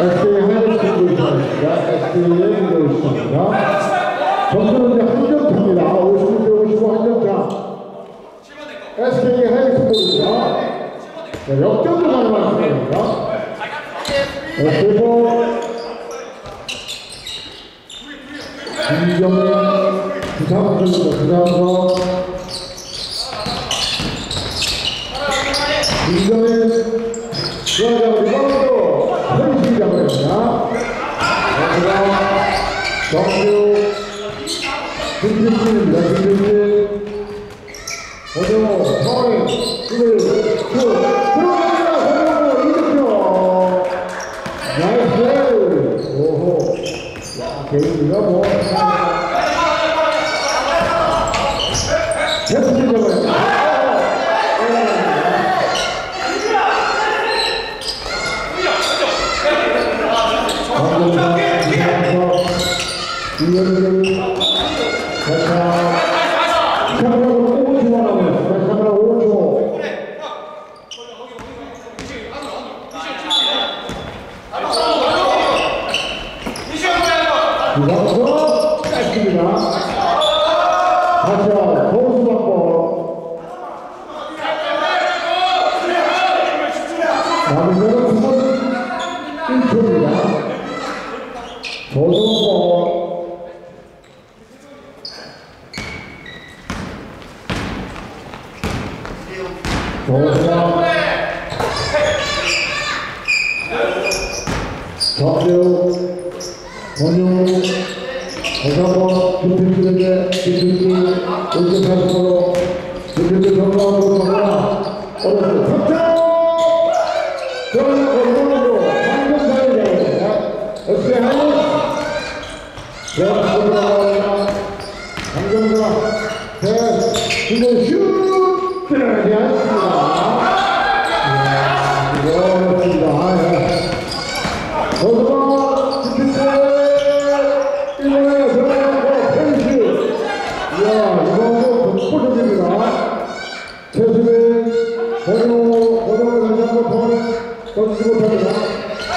SK 하이라이트도 있습니다. SK의 리더 있습니다. 점수는 이제 한점차입니다. 56대 55 한점차. SK 하이라이트입니다. 네, 역전도 가능한 상황입니다. 그리고 김경민 부상 선수입니다. 부상서 김경민 수고하셨습니다. That's what I do not. That's what Porque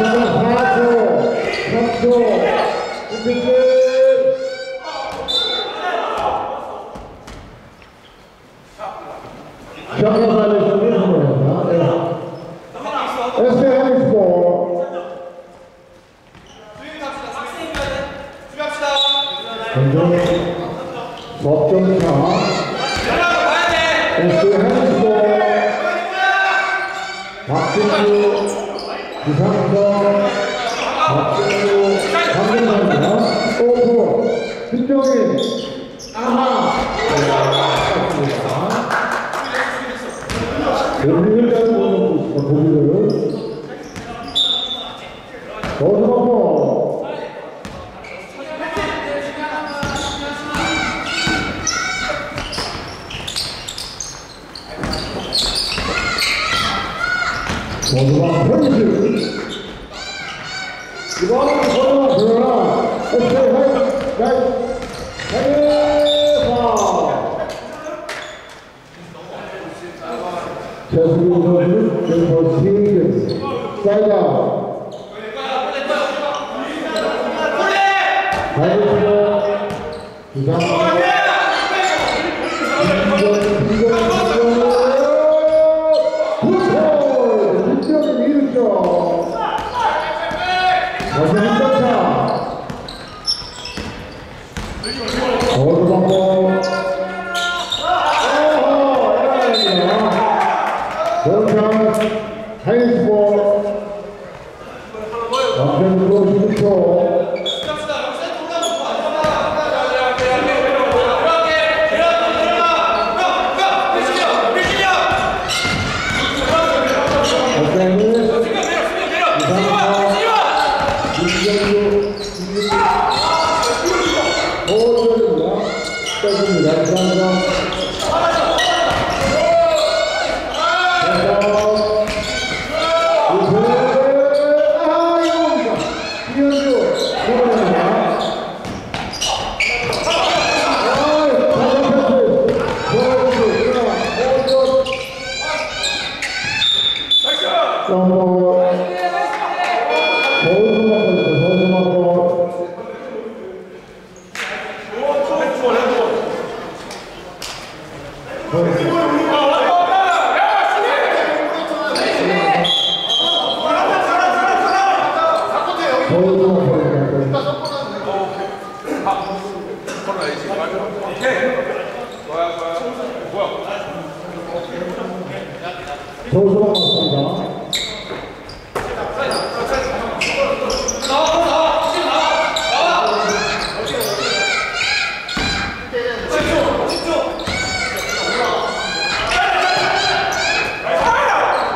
Thank you. 자, 이거 기가 Deus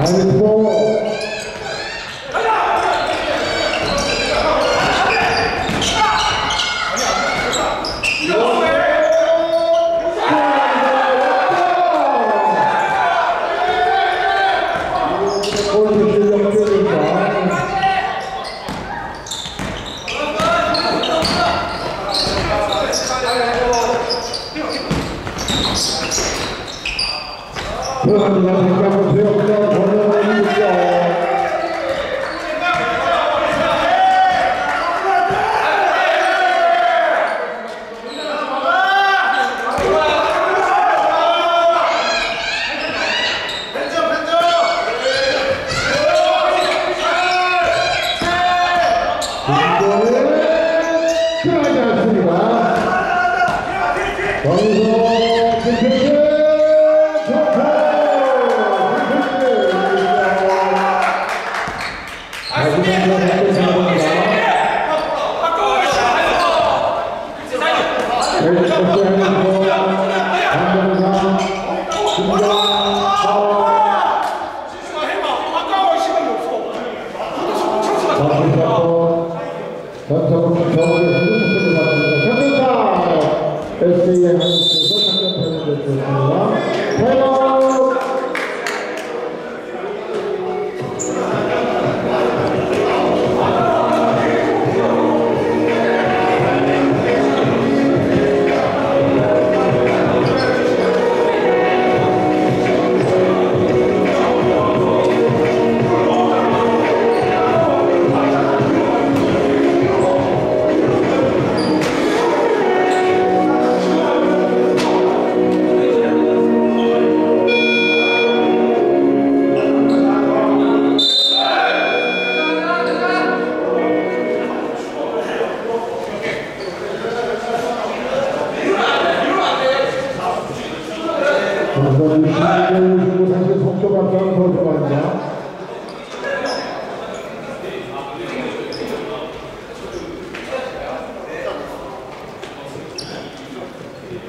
And it was Thank you very.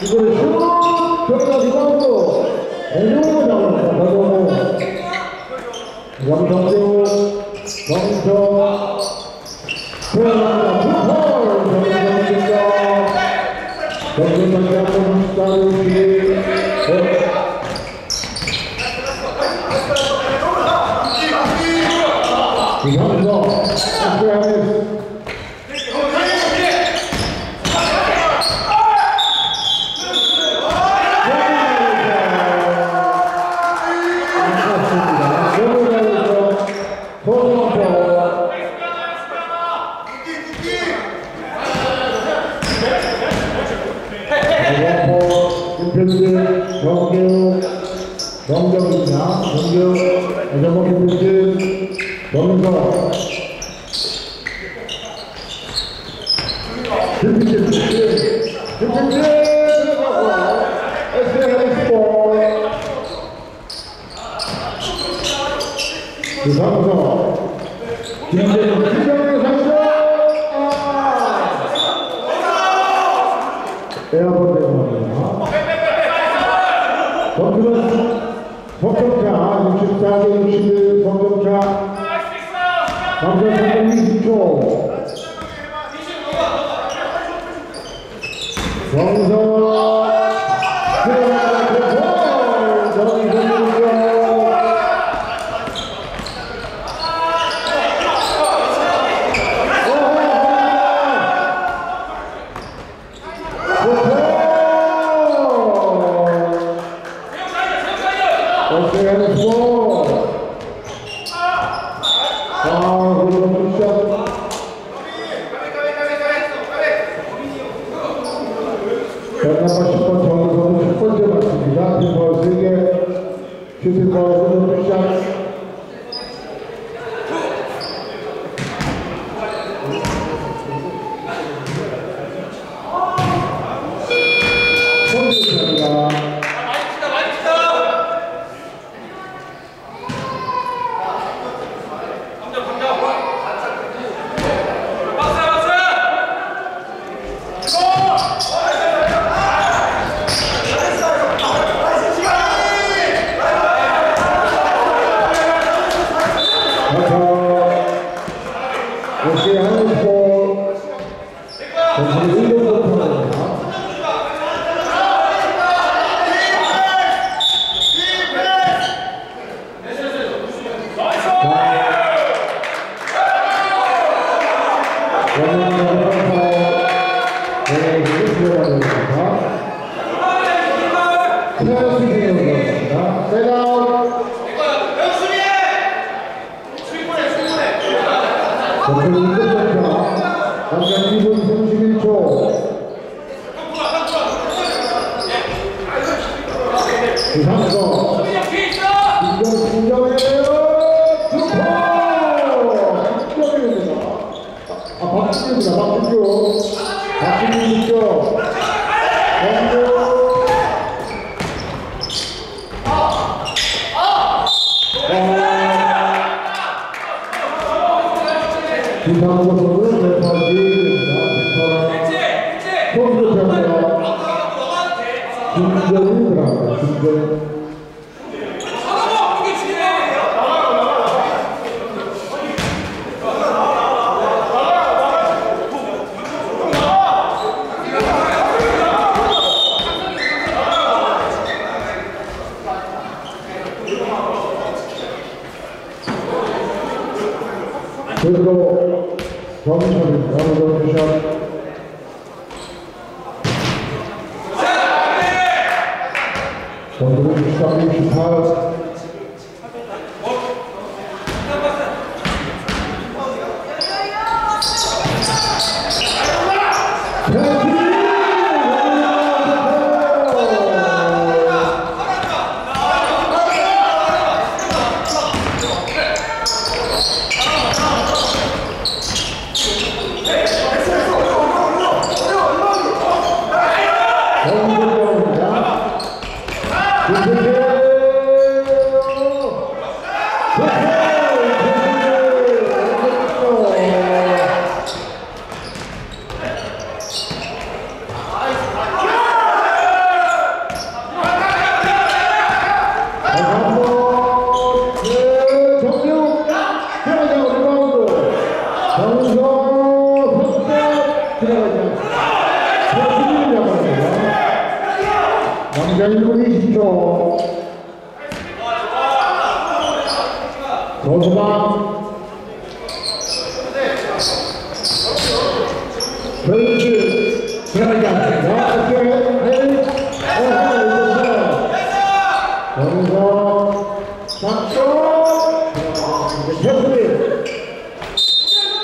Good. 선수가 힘있게 힘있게 힘있게 유상서 김재현 팀장의 상서 에어컨 대상입니다. 덕분에 성격차 64대 61 성격차 Vamos fazer um show. Gol! 대표님 끝점차 잠깐 2분 31초. 부산서 The mantra.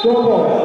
Socorro.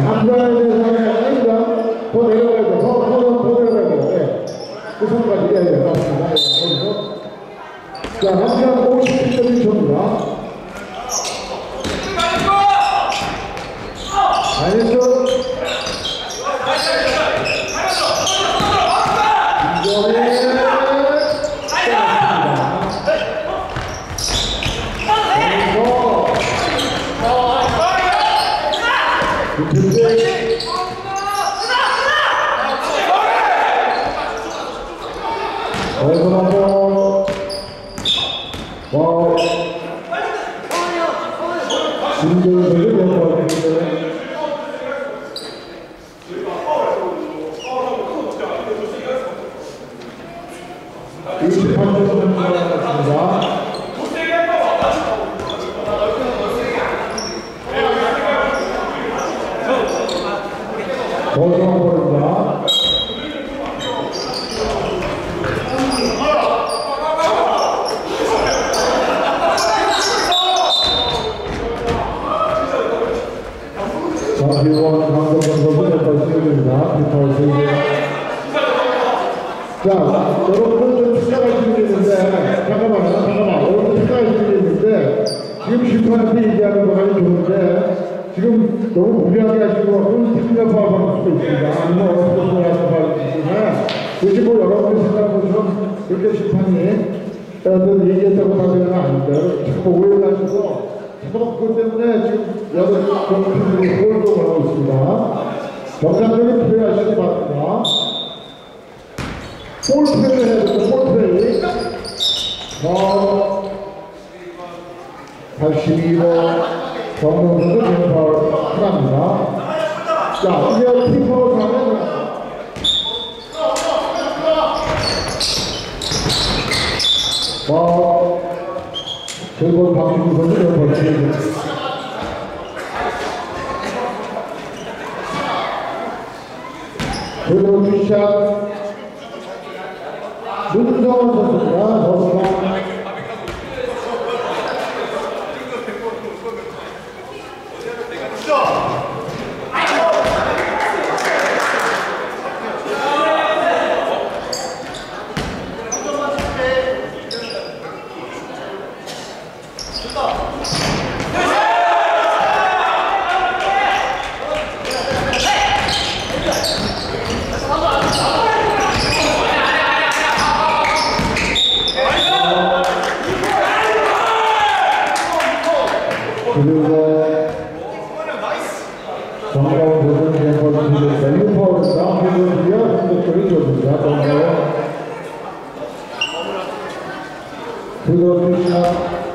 한 번에 대해서는 일단 더 내려가야 돼. 더, 더, 더 내려가야 돼. 네. 그 선까지 예, 예, 맞습니다. 예, 거기서. 자, 남편 57점이 줍니다. 나이스. 이번에 근데 거기서 한번 와 진정을 연구하는데 이십팔 점 남았습니다. 고성호입니다. 여러분들 좀 생각할 수 있는데, 잠깐만. 여러분들 생각할 수 있는데, 지금 심판한테 얘기하는 거 아주 좋은데, 지금 너무 무리하게 하시고, 그럼 팀력화 받을 수도 있습니다. 아니면 어떤 소리하는 받을 수 있으면, 굳이 뭐 여러분들 생각하는 것처럼 그렇게 심판이 어떤 얘기했다고 하는 건 아닌데, 자꾸 오해를 하셔서, 그것 때문에 지금 여러 경기들이 홀동을 하고 있습니다. 정상적인 플레이하시기 바랍니다. 볼 플레이를 해야 되죠, 볼 플레이. 어, 82번 정명선수 왼팔 하나입니다. 자, 이제 팀파울 가면 어, 결국 박준구 선수 왼팔 치입니다. 그리고 투샷 문성원 선수입니다. 선수가 그리고 정가운 도전 멤버들이 셀리퍼가 해주시며 공격들을 줬습니다. 정가운 그리고 투샷